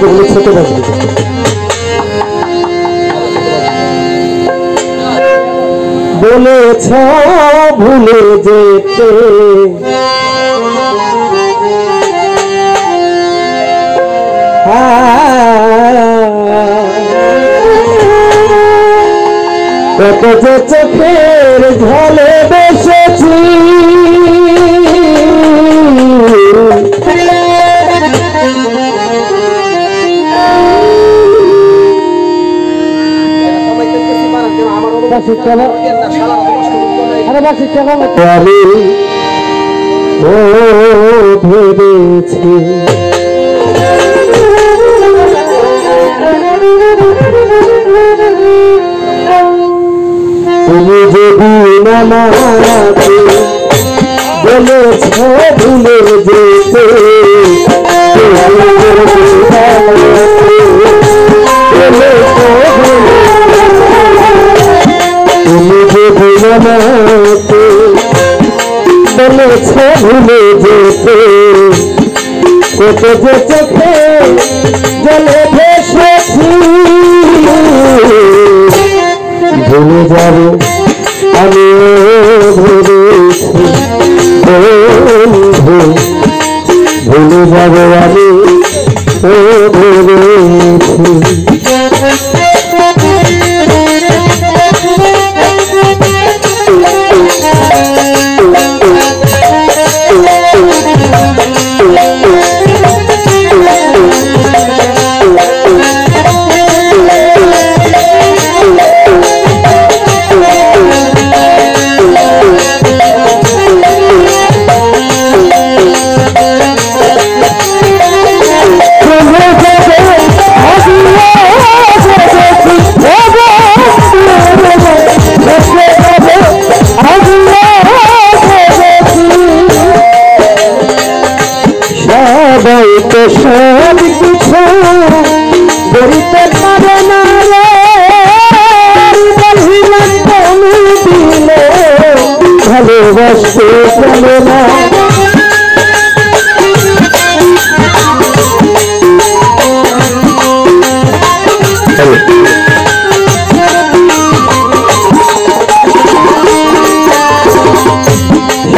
যেগুলো ছোট বাবু বলেছ ভুলে যেতে। কত যে চোখের ঝলে বসেছি। আমি ও ভেবেছি তুমি যদি নামাকে বলেছ ভুলে যেতে নামাকে বলেছ ভুলে যেতে। কত যে চোখে জলে ভেসেছি। ভুলে যাবে আমি বন্ধু, ভুলে যাবে আমি, ও দিলে ভালোবাসতে চলে না।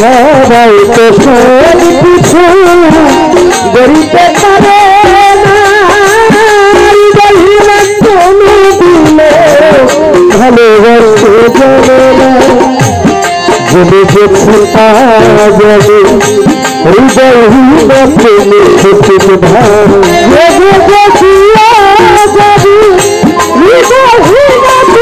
সবাই তো সব কিছু ভালোবাসতে চলে না যদি গেছে যাবে হৃদয় প্রেমে সচিত ভাব হৃদয় হৃদয়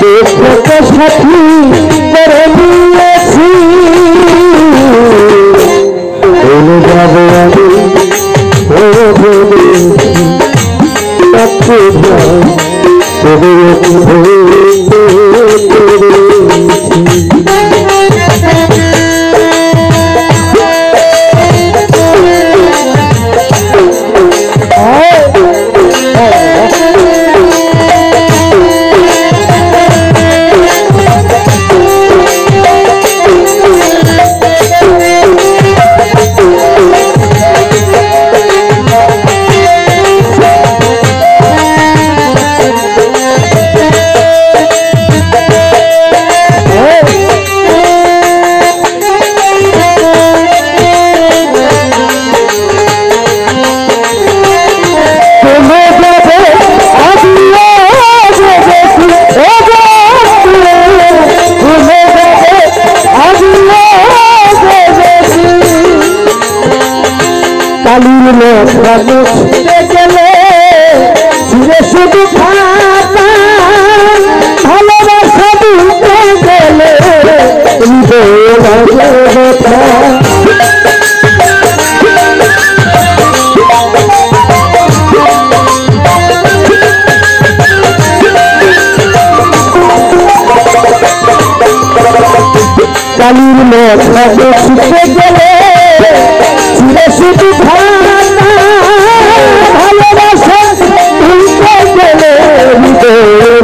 দেখতে সাথী করে নিয়েছি যাব আমি তাকে লেখা মুছতে গেলে চিরে শুধু খাতা ভালোবাসা দিতে গেলে কালির লেখা গেলে চিরে শুধু ভাতা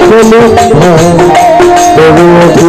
ভেবে তবু অতি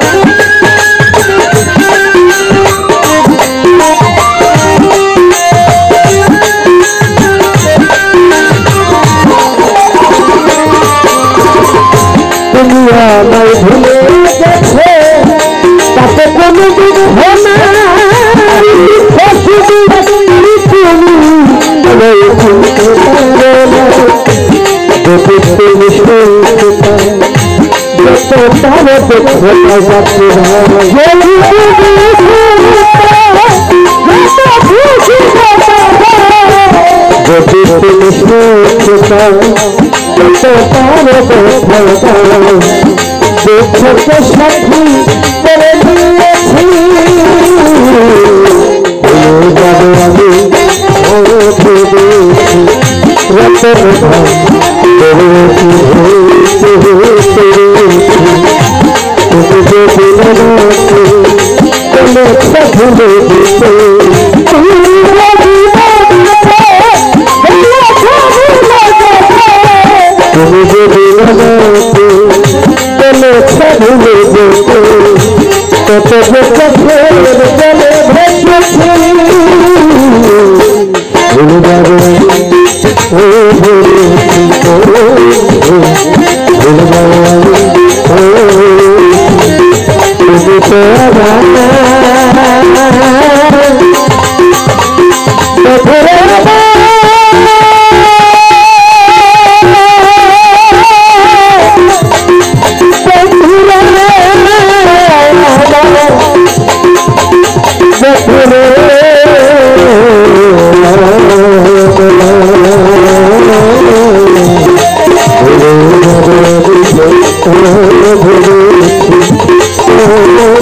যদি তুমি শুনতে পাও যত পারো দেখো সাথী করে দিয়েছি ভুলে যাব আমি ও ভেবেছি রতন ভাই করেছি Senhor.